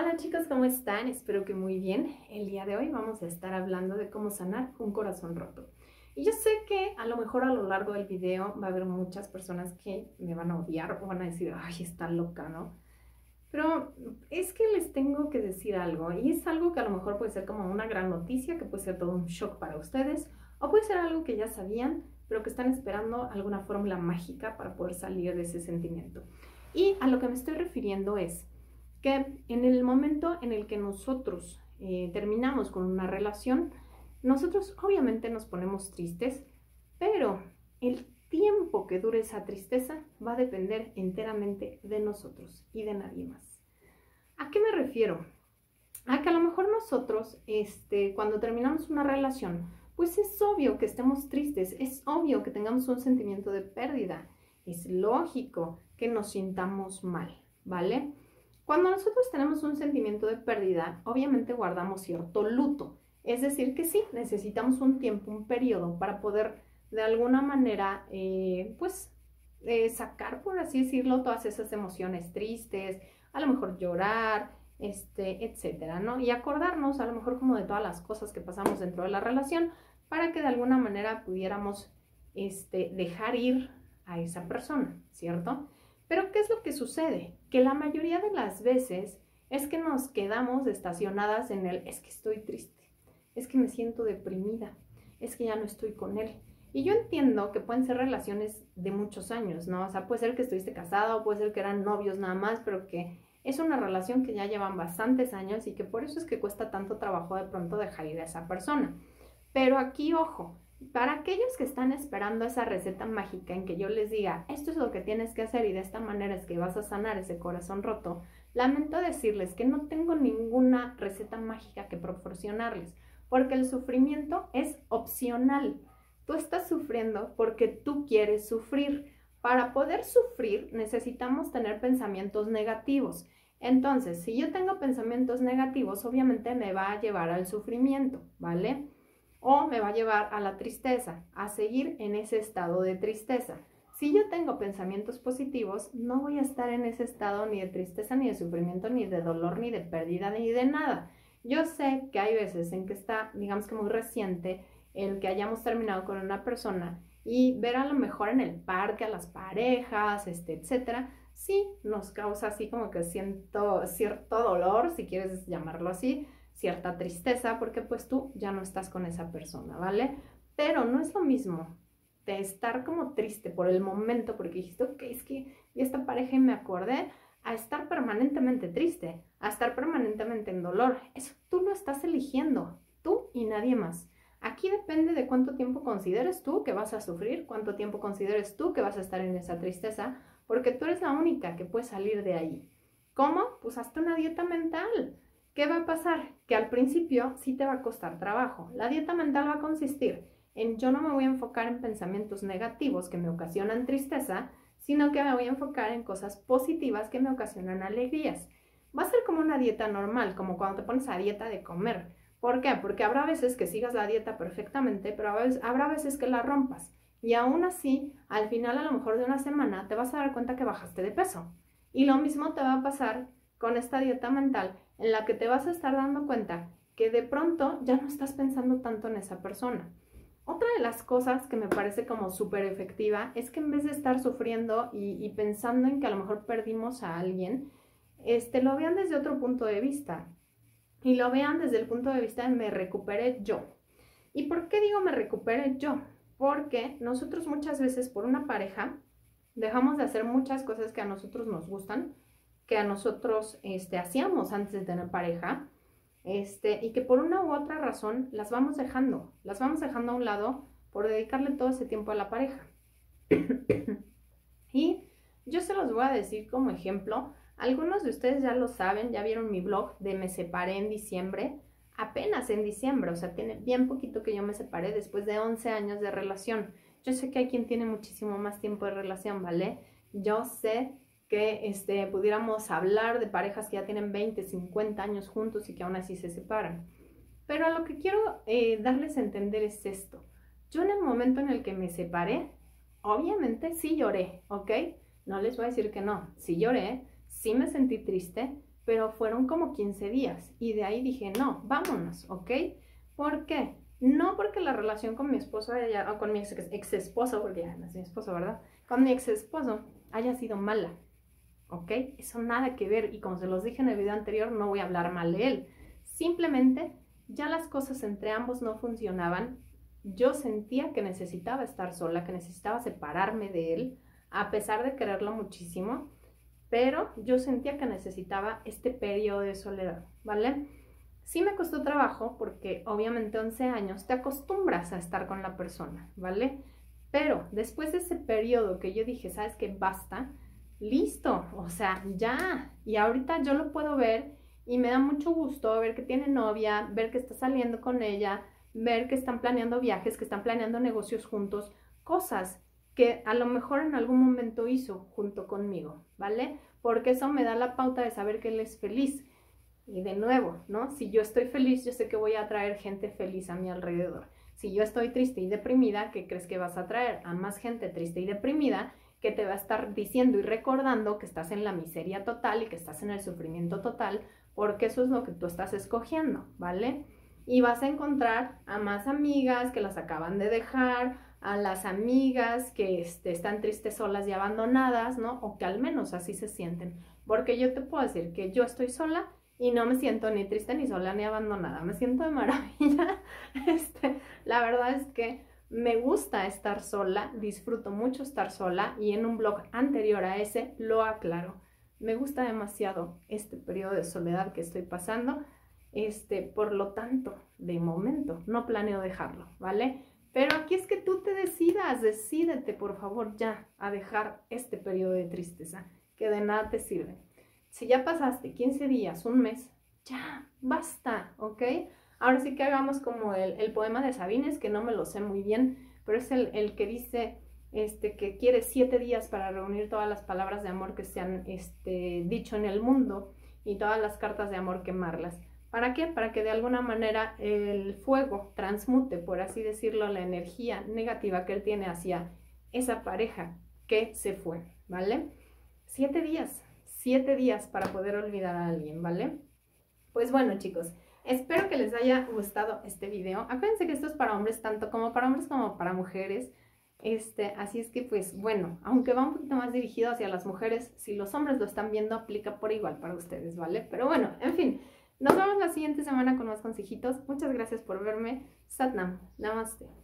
Hola chicos, ¿cómo están? Espero que muy bien. El día de hoy vamos a estar hablando de cómo sanar un corazón roto. Y yo sé que a lo mejor a lo largo del video va a haber muchas personas que me van a odiar o van a decir, ay, está loca, ¿no? Pero es que les tengo que decir algo y es algo que a lo mejor puede ser como una gran noticia, que puede ser todo un shock para ustedes o puede ser algo que ya sabían, pero que están esperando alguna fórmula mágica para poder salir de ese sentimiento. Y a lo que me estoy refiriendo es que en el momento en el que nosotros eh, terminamos con una relación, nosotros obviamente nos ponemos tristes, pero el tiempo que dure esa tristeza va a depender enteramente de nosotros y de nadie más. ¿A qué me refiero? A que a lo mejor nosotros, este, cuando terminamos una relación, pues es obvio que estemos tristes, es obvio que tengamos un sentimiento de pérdida, es lógico que nos sintamos mal, ¿vale? Cuando nosotros tenemos un sentimiento de pérdida, obviamente guardamos cierto luto. Es decir, que sí, necesitamos un tiempo, un periodo para poder de alguna manera, eh, pues, eh, sacar, por así decirlo, todas esas emociones tristes, a lo mejor llorar, este, etcétera, ¿no? Y acordarnos a lo mejor como de todas las cosas que pasamos dentro de la relación para que de alguna manera pudiéramos este, dejar ir a esa persona, ¿cierto? Pero ¿qué es lo que sucede? Que la mayoría de las veces es que nos quedamos estacionadas en el es que estoy triste, es que me siento deprimida, es que ya no estoy con él. Y yo entiendo que pueden ser relaciones de muchos años, ¿no? O sea, puede ser que estuviste casado, puede ser que eran novios nada más, pero que es una relación que ya llevan bastantes años y que por eso es que cuesta tanto trabajo de pronto dejar ir a esa persona. Pero aquí, ojo, para aquellos que están esperando esa receta mágica en que yo les diga, esto es lo que tienes que hacer y de esta manera es que vas a sanar ese corazón roto, lamento decirles que no tengo ninguna receta mágica que proporcionarles, porque el sufrimiento es opcional. Tú estás sufriendo porque tú quieres sufrir. Para poder sufrir necesitamos tener pensamientos negativos. Entonces, si yo tengo pensamientos negativos, obviamente me va a llevar al sufrimiento, ¿vale? O me va a llevar a la tristeza, a seguir en ese estado de tristeza. Si yo tengo pensamientos positivos, no voy a estar en ese estado ni de tristeza, ni de sufrimiento, ni de dolor, ni de pérdida, ni de nada. Yo sé que hay veces en que está, digamos que muy reciente, el que hayamos terminado con una persona y ver a lo mejor en el parque a las parejas, este, etcétera, sí nos causa así como que siento cierto dolor, si quieres llamarlo así, cierta tristeza porque pues tú ya no estás con esa persona, ¿vale? Pero no es lo mismo de estar como triste por el momento porque dijiste, ok, es que y esta pareja y me acordé, a estar permanentemente triste, a estar permanentemente en dolor. Eso tú lo estás eligiendo, tú y nadie más. Aquí depende de cuánto tiempo consideres tú que vas a sufrir, cuánto tiempo consideres tú que vas a estar en esa tristeza, porque tú eres la única que puede salir de ahí. ¿Cómo? Pues hasta una dieta mental. ¿Qué va a pasar? Que al principio sí te va a costar trabajo. La dieta mental va a consistir en yo no me voy a enfocar en pensamientos negativos que me ocasionan tristeza, sino que me voy a enfocar en cosas positivas que me ocasionan alegrías. Va a ser como una dieta normal, como cuando te pones a dieta de comer. ¿Por qué? Porque habrá veces que sigas la dieta perfectamente, pero habrá veces que la rompas. Y aún así, al final a lo mejor de una semana, te vas a dar cuenta que bajaste de peso. Y lo mismo te va a pasar con esta dieta mental en la que te vas a estar dando cuenta que de pronto ya no estás pensando tanto en esa persona. Otra de las cosas que me parece como súper efectiva es que en vez de estar sufriendo y, pensando en que a lo mejor perdimos a alguien, este, lo vean desde otro punto de vista y lo vean desde el punto de vista de me recuperé yo. ¿Y por qué digo me recuperé yo? Porque nosotros muchas veces por una pareja dejamos de hacer muchas cosas que a nosotros nos gustan que a nosotros este, hacíamos antes de tener pareja, este, y que por una u otra razón las vamos dejando, las vamos dejando a un lado por dedicarle todo ese tiempo a la pareja. y yo se los voy a decir como ejemplo, algunos de ustedes ya lo saben, ya vieron mi blog de me separé en diciembre, apenas en diciembre, o sea, tiene bien poquito que yo me separé después de 11 años de relación. Yo sé que hay quien tiene muchísimo más tiempo de relación, ¿vale? Yo sé que este, pudiéramos hablar de parejas que ya tienen 20, 50 años juntos y que aún así se separan. Pero a lo que quiero eh, darles a entender es esto. Yo en el momento en el que me separé, obviamente sí lloré, ¿ok? No les voy a decir que no, sí lloré, sí me sentí triste, pero fueron como 15 días y de ahí dije, no, vámonos, ¿ok? ¿Por qué? No porque la relación con mi esposo, con mi ex, ex esposo, porque mi esposo, ¿verdad? Con mi ex esposo haya sido mala, ¿ok? Eso nada que ver y como se los dije en el video anterior, no voy a hablar mal de él. Simplemente ya las cosas entre ambos no funcionaban. Yo sentía que necesitaba estar sola, que necesitaba separarme de él, a pesar de quererlo muchísimo, pero yo sentía que necesitaba este periodo de soledad, ¿vale? Sí me costó trabajo porque obviamente 11 años te acostumbras a estar con la persona, ¿vale? Pero después de ese periodo que yo dije, ¿sabes qué? Basta, listo, o sea, ya. Y ahorita yo lo puedo ver y me da mucho gusto ver que tiene novia, ver que está saliendo con ella, ver que están planeando viajes, que están planeando negocios juntos, cosas que a lo mejor en algún momento hizo junto conmigo, ¿vale? Porque eso me da la pauta de saber que él es feliz. Y de nuevo, ¿no? Si yo estoy feliz, yo sé que voy a atraer gente feliz a mi alrededor. Si yo estoy triste y deprimida, ¿qué crees que vas a atraer? A más gente triste y deprimida que te va a estar diciendo y recordando que estás en la miseria total y que estás en el sufrimiento total, porque eso es lo que tú estás escogiendo, ¿vale? Y vas a encontrar a más amigas que las acaban de dejar, a las amigas que este, están tristes solas y abandonadas, ¿no? O que al menos así se sienten. Porque yo te puedo decir que yo estoy sola y no me siento ni triste, ni sola, ni abandonada. Me siento de maravilla. Este, la verdad es que me gusta estar sola, disfruto mucho estar sola y en un blog anterior a ese lo aclaro. Me gusta demasiado este periodo de soledad que estoy pasando. Este, por lo tanto, de momento, no planeo dejarlo, ¿vale? Pero aquí es que tú te decidas, decídete por favor ya a dejar este periodo de tristeza, que de nada te sirve. Si ya pasaste 15 días, un mes, ya, basta, ¿ok? Ahora sí que hagamos como el, poema de Sabines, que no me lo sé muy bien, pero es el, que dice este, que quiere siete días para reunir todas las palabras de amor que se han este, dicho en el mundo y todas las cartas de amor quemarlas. ¿Para qué? Para que de alguna manera el fuego transmute, por así decirlo, la energía negativa que él tiene hacia esa pareja que se fue, ¿vale? Siete días, siete días para poder olvidar a alguien, ¿vale? Pues bueno, chicos, Espero que les haya gustado este video. Acuérdense que esto es para hombres, tanto como para hombres como para mujeres. Este, así es que pues bueno, aunque va un poquito más dirigido hacia las mujeres, si los hombres lo están viendo, aplica por igual para ustedes, ¿vale? Pero bueno, en fin, nos vemos la siguiente semana con más consejitos. Muchas gracias por verme. Satnam. Namaste.